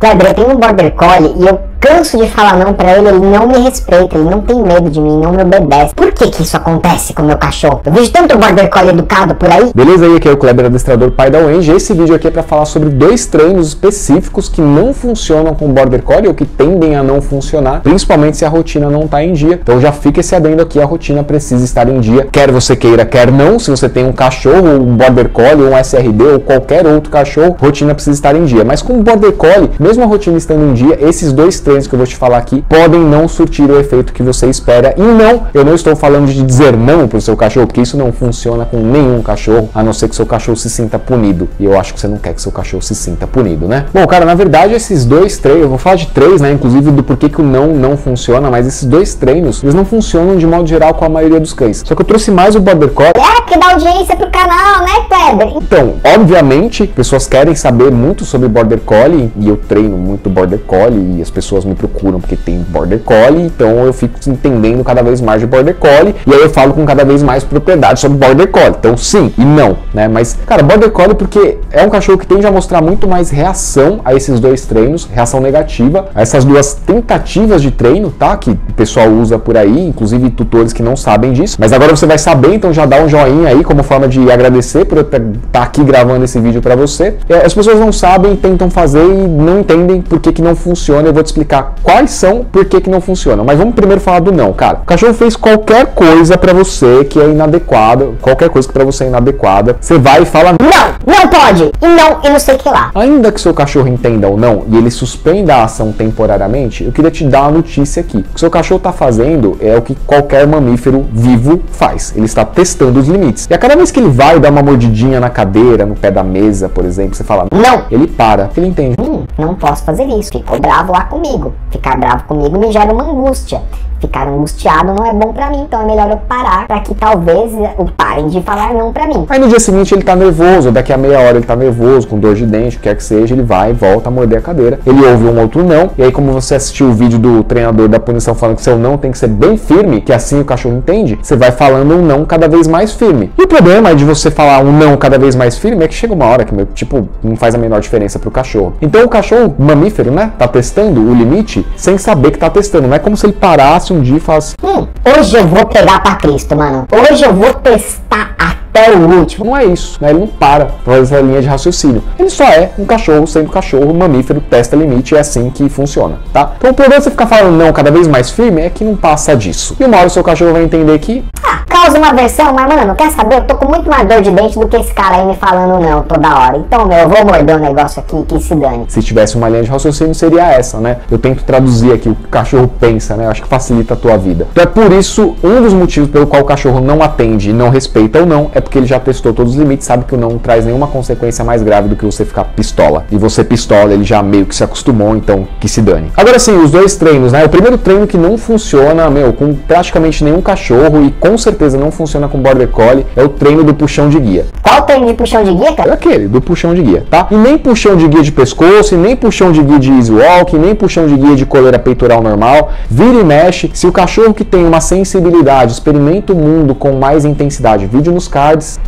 Kleber, eu tenho um Border Collie e eu canso de falar não pra ele, ele não me respeita, ele não tem medo de mim, não me obedece. Por que que isso acontece com o meu cachorro? Eu vejo tanto Border Collie educado por aí. Beleza aí, aqui é o Kleber Adestrador Pai da Wendy. Esse vídeo aqui é para falar sobre dois treinos específicos que não funcionam com Border Collie ou que tendem a não funcionar, principalmente se a rotina não tá em dia. Então já fica esse adendo aqui, a rotina precisa estar em dia, quer você queira, quer não. Se você tem um cachorro, um Border Collie, um SRD ou qualquer outro cachorro, rotina precisa estar em dia. Mas com Border Collie, mesmo a rotina estando em dia, esses dois treinos que eu vou te falar aqui podem não surtir o efeito que você espera. E não, eu não estou falando de dizer não para o seu cachorro, porque isso não funciona com nenhum cachorro, a não ser que seu cachorro se sinta punido. E eu acho que você não quer que seu cachorro se sinta punido, né? Bom, cara, na verdade, esses dois treinos, eu vou falar de três, né? Inclusive do porquê que o não não funciona, mas esses dois treinos, eles não funcionam de modo geral com a maioria dos cães. Só que eu trouxe mais o Border Collie. É, que dá audiência pro canal, né, Kleber? Então, obviamente, pessoas querem saber muito sobre Border Collie e eu treino muito Border Collie e as pessoas me procuram porque tem Border Collie, então eu fico entendendo cada vez mais de Border Collie e aí eu falo com cada vez mais propriedade sobre Border Collie. Então, sim e não, né? Mas, cara, Border Collie porque é um cachorro que tende a mostrar muito mais reação a esses dois treinos, reação negativa, a essas duas tentativas de treino, tá? Que o pessoal usa por aí, inclusive tutores que não sabem disso. Mas agora você vai saber, então já dá um joinha aí como forma de agradecer por eu estar tá aqui gravando esse vídeo para você. É, as pessoas não sabem, tentam fazer e não entendem por que, que não funciona. Eu vou te explicar quais são, por que, que não funciona. Mas vamos primeiro falar do não, cara. O cachorro fez qualquer coisa para você que é inadequada, qualquer coisa que para você é inadequada, você vai e fala não, não pode, e não, e não sei o que lá. Ainda que seu cachorro entenda ou não e ele suspenda a ação temporariamente, eu queria te dar uma notícia aqui. O que seu cachorro está fazendo é o que qualquer mamífero vivo faz. Ele está testando os limites. E a cada vez que ele vai dar uma mordidinha na cadeira, no pé da mesa, por exemplo, você fala não, ele para, ele entende. Hum, não posso fazer isso. Ficou bravo lá comigo. Ficar bravo comigo me gera uma angústia ficar angustiado não é bom para mim, então é melhor eu parar para que talvez parem de falar não para mim. Aí no dia seguinte ele tá nervoso, daqui a meia hora ele tá nervoso, com dor de dente, o que quer que seja, ele vai, volta a morder a cadeira. Ele ouve um outro não, e aí como você assistiu o vídeo do treinador da punição falando que seu não tem que ser bem firme, que assim o cachorro entende, você vai falando um não cada vez mais firme. E o problema de você falar um não cada vez mais firme é que chega uma hora que, tipo, não faz a menor diferença pro cachorro. Então o cachorro mamífero, né, tá testando o limite sem saber que tá testando. Não é como se ele parasse um dia e falasse: Hum, hoje eu vou pegar pra Cristo, mano. Hoje eu vou testar até o último. Não é isso, né? Ele não para fazer essa linha de raciocínio. Ele só é um cachorro sendo cachorro, mamífero, testa limite, é assim que funciona, tá? Então o problema de você ficar falando não cada vez mais firme é que não passa disso. E uma hora o seu cachorro vai entender que. Ah, causa uma versão, mas mano, quer saber? Eu tô com muito mais dor de dente do que esse cara aí me falando não toda hora. Então, meu, eu vou morder o um negócio aqui que se dane. Se tivesse uma linha de raciocínio, seria essa, né? Eu tento traduzir aqui o que o cachorro pensa, né? Eu acho que facilita a tua vida. Então é por isso, um dos motivos pelo qual o cachorro não atende e não respeita ou não, é porque ele já testou todos os limites, sabe que não traz nenhuma consequência mais grave do que você ficar pistola. E você pistola, ele já meio que se acostumou, então que se dane. Agora sim, os dois treinos, né? O primeiro treino que não funciona, meu, com praticamente nenhum cachorro e com certeza não funciona com Border Collie, é o treino do puxão de guia. Qual treino de puxão de guia, cara? É aquele, do puxão de guia, tá? E nem puxão de guia de pescoço, e nem puxão de guia de easy walk, nem puxão de guia de coleira peitoral normal. Vira e mexe. Se o cachorro que tem uma sensibilidade experimenta o mundo com mais intensidade, vídeo nos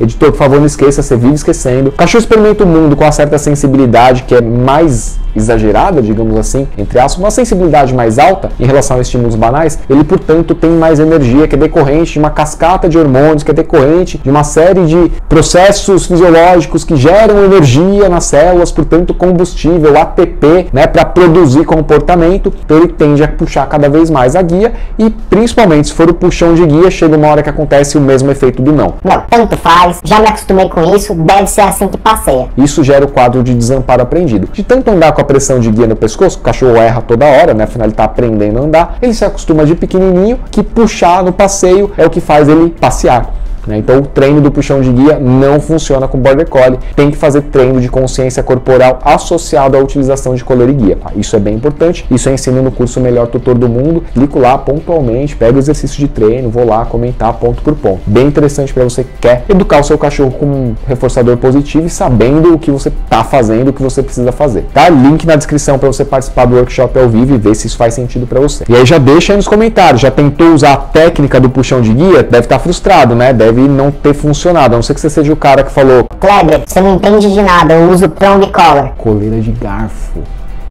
editor, por favor, não esqueça, você vive esquecendo. Cachorro experimenta o mundo com uma certa sensibilidade que é mais exagerada, digamos assim, entre aspas, uma sensibilidade mais alta em relação a estímulos banais, ele, portanto, tem mais energia que é decorrente de uma cascata de hormônios, que é decorrente de uma série de processos fisiológicos que geram energia nas células, portanto, combustível, ATP, né, para produzir comportamento, então ele tende a puxar cada vez mais a guia e, principalmente, se for o puxão de guia, chega uma hora que acontece o mesmo efeito do não. Não, tanto faz, já me acostumei com isso, deve ser assim que passeia. Isso gera o quadro de desamparo aprendido. De tanto andar com a pressão de guia no pescoço, o cachorro erra toda hora, né? Afinal, ele está aprendendo a andar. Ele se acostuma de pequenininho que puxar no passeio é o que faz ele passear. Né? Então, o treino do puxão de guia não funciona com Border Collie. Tem que fazer treino de consciência corporal associado à utilização de coleira e guia. Tá? Isso é bem importante. Isso eu ensino no curso Melhor Tutor do Mundo. Clico lá pontualmente, pego o exercício de treino, vou lá comentar ponto por ponto. Bem interessante para você que quer educar o seu cachorro com um reforçador positivo e sabendo o que você está fazendo, o que você precisa fazer. Tá? Link na descrição para você participar do workshop ao vivo e ver se isso faz sentido para você. E aí já deixa aí nos comentários, já tentou usar a técnica do puxão de guia? Deve estar tá frustrado, né? Deve não ter funcionado. A não ser que você seja o cara que falou: Kleber, você não entende de nada, eu uso prong collar. Coleira de garfo.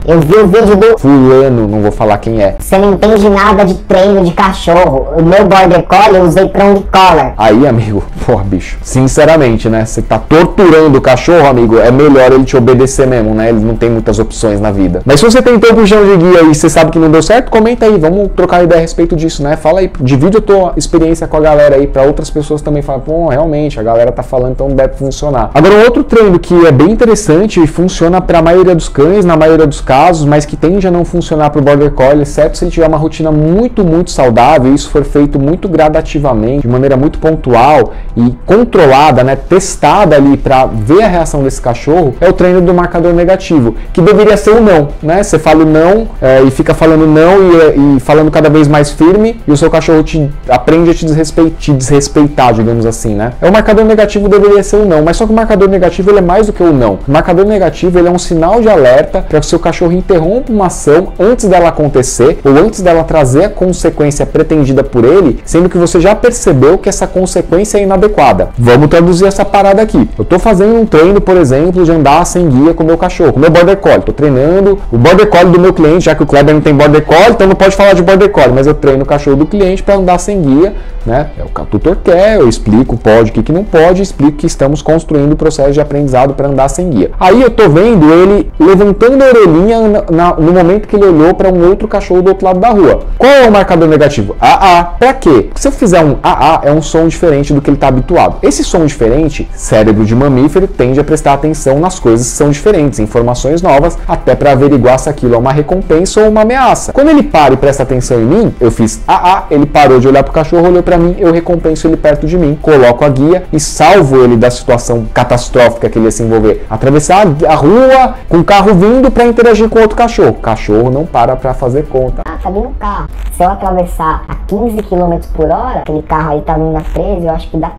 Eu vi o vídeo do fulano, não vou falar quem é. Você não entende nada de treino de cachorro. O meu border collie eu usei prong collar. Aí, amigo, porra, bicho. Sinceramente, né? Você tá torturando o cachorro, amigo, é melhor ele te obedecer mesmo, né? Ele não tem muitas opções na vida. Mas se você tentou puxão de guia e você sabe que não deu certo, comenta aí, vamos trocar ideia a respeito disso, né? Fala aí, divide a tua experiência com a galera aí para outras pessoas também falar, pô, realmente, a galera tá falando, então deve funcionar. Agora, um outro treino que é bem interessante e funciona para a maioria dos cães, na maioria dos casos, mas que tende a não funcionar para o Border Collie, exceto se ele tiver uma rotina muito, muito saudável, e isso for feito muito gradativamente, de maneira muito pontual e controlada, né, testada ali para ver a reação desse cachorro, é o treino do marcador negativo, que deveria ser o não, né? Você fala o não é, e fica falando não e, e, falando cada vez mais firme, e o seu cachorro te aprende a te, desrespe te desrespeitar, digamos assim, né? É o marcador negativo deveria ser o não, mas só que o marcador negativo ele é mais do que o não. O marcador negativo ele é um sinal de alerta para que o seu cachorro interrompa uma ação antes dela acontecer ou antes dela trazer a consequência pretendida por ele, sendo que você já percebeu que essa consequência é inadequada. Vamos traduzir essa parada aqui. Eu estou fazendo um treino, por exemplo, de andar sem guia com meu cachorro, com meu border collie. Estou treinando o border collie do meu cliente, já que o Kleber não tem border collie, então não pode falar de border collie, mas eu treino o cachorro do cliente para andar sem guia, né? É o que o tutor quer, eu explico pode, o que, que não pode, explico que estamos construindo o processo de aprendizado para andar sem guia. Aí eu tô vendo ele levantando a orelhinha no momento que ele olhou para um outro cachorro do outro lado da rua. Qual é o marcador negativo? AA. Para quê? Porque se eu fizer um AA, é um som diferente do que ele está habituado. Esse som diferente, cérebro de mamífero tende a prestar atenção nas coisas que são diferentes, informações novas, até para averiguar se aquilo é uma recompensa ou uma ameaça. Quando ele para e presta atenção em mim, eu fiz AA, ele parou de olhar para o cachorro, olhou para mim, eu recompenso ele perto de mim, coloco a guia e salvo ele da situação catastrófica que ele ia se envolver. Atravessar a rua com o carro vindo para interagir com outro cachorro. Cachorro não para para fazer conta. Ah, tá vindo carro. Se eu atravessar a 15 km por hora, aquele carro aí tá vindo a 13, eu acho que dá.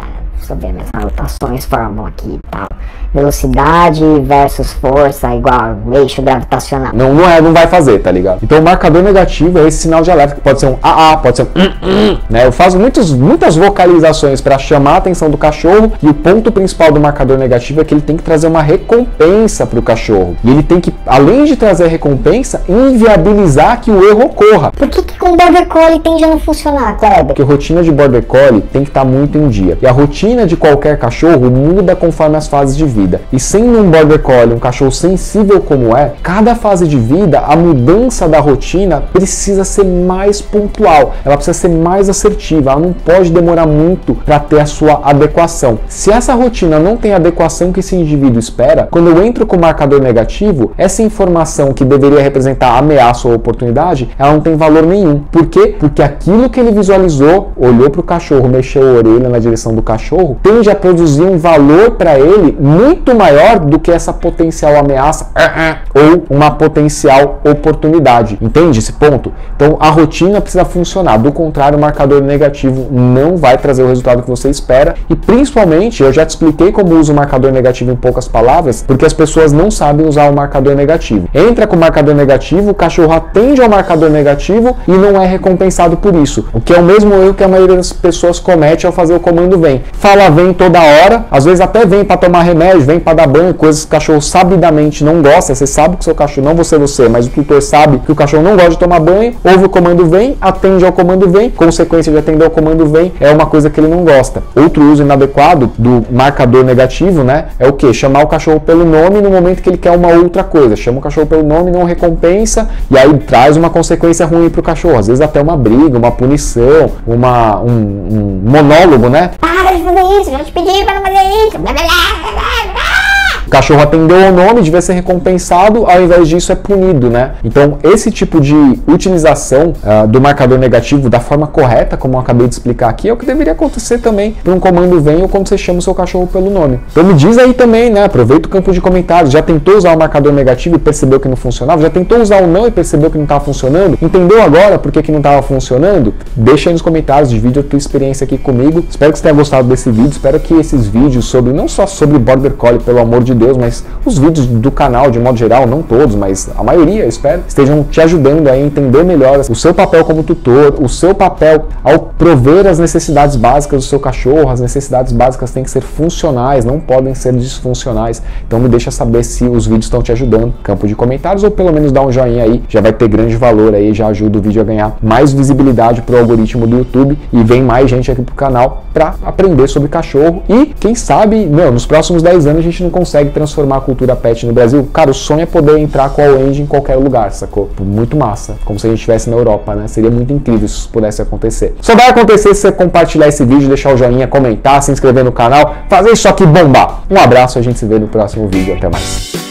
Ver minhas anotações formam aqui e tal. Velocidade versus força igual eixo gravitacional. Não, não, é, não vai fazer, tá ligado? Então o marcador negativo é esse sinal de alerta que pode ser um AA, pode ser um hum, né? Eu faço muitos, muitas vocalizações para chamar a atenção do cachorro e o ponto principal do marcador negativo é que ele tem que trazer uma recompensa para o cachorro. E ele tem que, além de trazer a recompensa, inviabilizar que o erro ocorra. Por que, que com Border Collie tende a não funcionar, Kleber? Porque a rotina de Border Collie tem que estar tá muito em dia. E a rotina de qualquer cachorro muda conforme as fases de vida. E sendo um Border Collie um cachorro sensível como é, cada fase de vida, a mudança da rotina precisa ser mais pontual, ela precisa ser mais assertiva, ela não pode demorar muito para ter a sua adequação. Se essa rotina não tem a adequação que esse indivíduo espera, quando eu entro com o marcador negativo, essa informação que deveria representar ameaça ou oportunidade, ela não tem valor nenhum. Por quê? Porque aquilo que ele visualizou, olhou para o cachorro, mexeu a orelha na direção do cachorro, tende a produzir um valor para ele muito maior do que essa potencial ameaça ou uma potencial oportunidade. Entende esse ponto? Então a rotina precisa funcionar. Do contrário, o marcador negativo não vai trazer o resultado que você espera. E principalmente, eu já te expliquei como usa o marcador negativo em poucas palavras, porque as pessoas não sabem usar o marcador negativo. Entra com o marcador negativo, o cachorro atende ao marcador negativo e não é recompensado por isso. O que é o mesmo erro que a maioria das pessoas comete ao fazer o comando vem. Fala vem toda hora, às vezes até vem para tomar remédio, vem para dar banho, coisas que o cachorro sabidamente não gosta. Você sabe que seu cachorro, não você você, mas o tutor sabe que o cachorro não gosta de tomar banho, ouve o comando vem, atende ao comando vem, consequência de atender ao comando vem é uma coisa que ele não gosta. Outro uso inadequado do marcador negativo, né, é o que? Chamar o cachorro pelo nome no momento que ele quer uma outra coisa. Chama o cachorro pelo nome, não recompensa e aí traz uma consequência ruim para o cachorro. Às vezes até uma briga, uma punição, uma, um, um monólogo, né? Para de fazer isso, te pedi para não fazer isso. Blá, blá, blá, o cachorro atendeu ao nome, devia ser recompensado, ao invés disso é punido, né? Então, esse tipo de utilização uh, do marcador negativo da forma correta, como eu acabei de explicar aqui, é o que deveria acontecer também para um comando vem ou quando você chama o seu cachorro pelo nome. Então, me diz aí também, né? Aproveita o campo de comentários. Já tentou usar o marcador negativo e percebeu que não funcionava? Já tentou usar o não e percebeu que não estava funcionando? Entendeu agora por que, que não estava funcionando? Deixa aí nos comentários, divide a tua experiência aqui comigo. Espero que você tenha gostado desse vídeo. Espero que esses vídeos sobre, não só sobre Border Collie, pelo amor de Deus, mas os vídeos do canal, de modo geral, não todos, mas a maioria, espero, estejam te ajudando a entender melhor o seu papel como tutor, o seu papel ao prover as necessidades básicas do seu cachorro. As necessidades básicas têm que ser funcionais, não podem ser disfuncionais. Então me deixa saber se os vídeos estão te ajudando. Campo de comentários ou pelo menos dá um joinha aí, já vai ter grande valor aí, já ajuda o vídeo a ganhar mais visibilidade para o algoritmo do YouTube e vem mais gente aqui pro canal para aprender sobre cachorro e quem sabe, meu, nos próximos 10 anos a gente não consegue transformar a cultura pet no Brasil. Cara, o sonho é poder entrar com a Wendy em qualquer lugar, sacou? Muito massa, como se a gente estivesse na Europa, né? Seria muito incrível se isso pudesse acontecer. Só vai acontecer se você compartilhar esse vídeo, deixar o joinha, comentar, se inscrever no canal, fazer isso aqui bombar. Um abraço, a gente se vê no próximo vídeo, até mais.